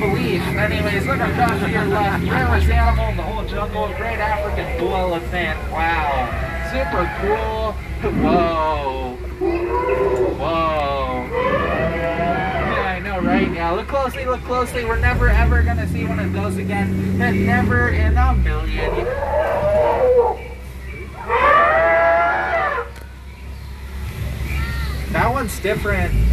disbelief. Anyways, look across to your left. Rarest animal in the whole jungle. Great African bull elephant. Wow. Super cool. Whoa. Whoa. Yeah, I know, right? Yeah, look closely, look closely. We're never ever gonna see one of those again. Never in a million. That one's different.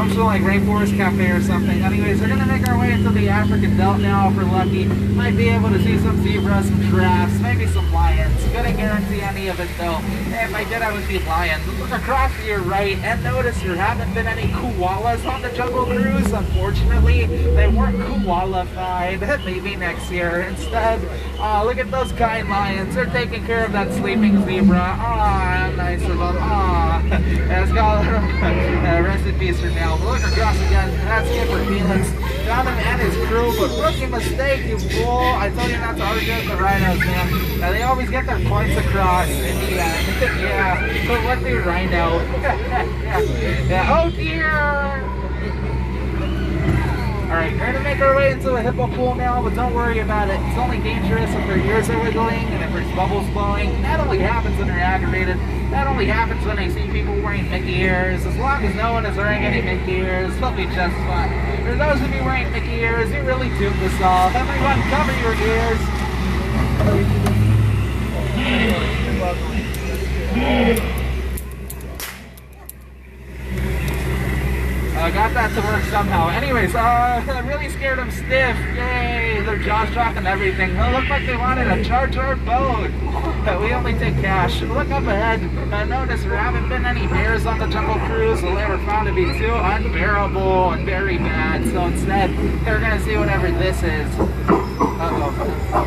Comes from like Rainforest Cafe or something. Anyways, we're gonna make our way into the African Veldt now if we're lucky. Might be able to see some zebras, some giraffes, maybe some lions. Couldn't guarantee any of it though. If I did, I would be lions. Look across to your right and notice there haven't been any koalas on the Jungle Cruise. Unfortunately, they weren't koala-fied. maybe next year. Instead, uh, look at those kind lions. They're taking care of that sleeping zebra. Ah, nice of them. Ah, got uh, rest for now. But look across again. That's Skipper Felix. Found him and his crew, but rookie mistake, you fool. I told you not to argue with the rhinos, man. Uh, they always get their points across in the end. yeah, but what the rhino? yeah. Oh dear! Alright, we're gonna make our way into the hippo pool now, but don't worry about it. It's only dangerous if their ears are wiggling and if there's bubbles blowing. That only happens when they're aggravated. That only happens when they see people wearing Mickey ears. As long as no one is wearing any Mickey ears, they'll be just fine. For those of you wearing Mickey ears, you really tuned this off. Everyone cover your ears. I got that to work somehow. Anyways, uh, I really scared them stiff. Yay, their jaws dropped and everything. It looked like they wanted to charge our boat. But we only take cash. Look up ahead. I notice there haven't been any bears on the Jungle Cruise. They were found to be too unbearable and very bad. So instead, they're going to see whatever this is. Uh-oh.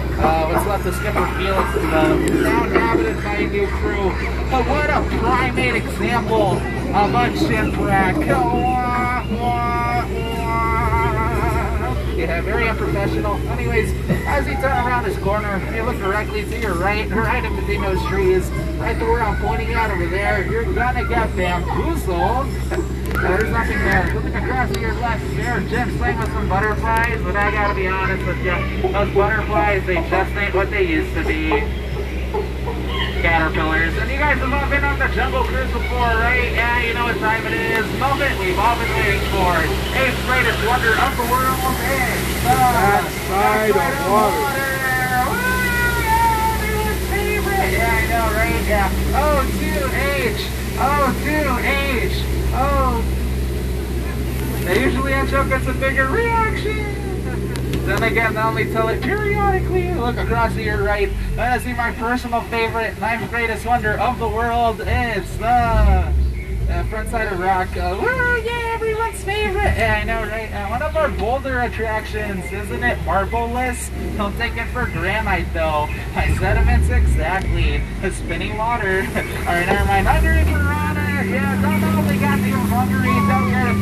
Of Skipper Felix is uh, now inhabited by a new crew. But what a primate example of a shipwreck. Yeah, very unprofessional. Anyways, as you turn around this corner, you look directly to your right, right in between those trees, right to where I'm pointing at over there, you're gonna get bamboozled. there's nothing there. Looking across to your left, there, Jim playing with some butterflies, but I gotta be honest with you, those butterflies, they just ain't what they used to be caterpillars. And you guys have all been on the Jungle Cruise before, right? Yeah, you know what time it is. Moment we've all been waiting for. Eighth greatest wonder of the world is uh, the that side of water. water. Woo, yeah, everyone's favorite. Yeah, I know, right? Yeah. O2H. O2H. They usually end up gets a bigger reaction. Then again, they only tell it periodically. Look across to your right. I see my personal favorite, ninth greatest wonder of the world. It's the uh, front side of rock. Uh, woo, yeah, everyone's favorite. Yeah, I know, right? Uh, one of our Boulder attractions, isn't it? Marvelous. Don't take it for granite, though. My sediments, exactly. The spinning water. All right, never mind. Hungry piranha. Yeah, don't know if they got the hungry. Don't care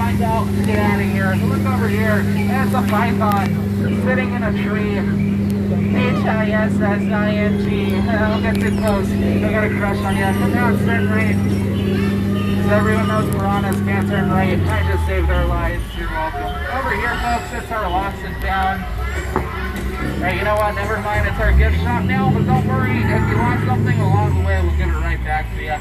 out. Get out of here. Look over here. That's a python sitting in a tree. H-I-S-S-I-N-G. Don't get too close. I got a crush on you. Come down, turn right. Because everyone knows piranhas can't turn right. I just saved their lives. You're welcome. Over here, folks, it's our Lawson Town. Hey, you know what? Never mind. It's our gift shop now. But don't worry. If you want something along the way, we'll give it right back to you.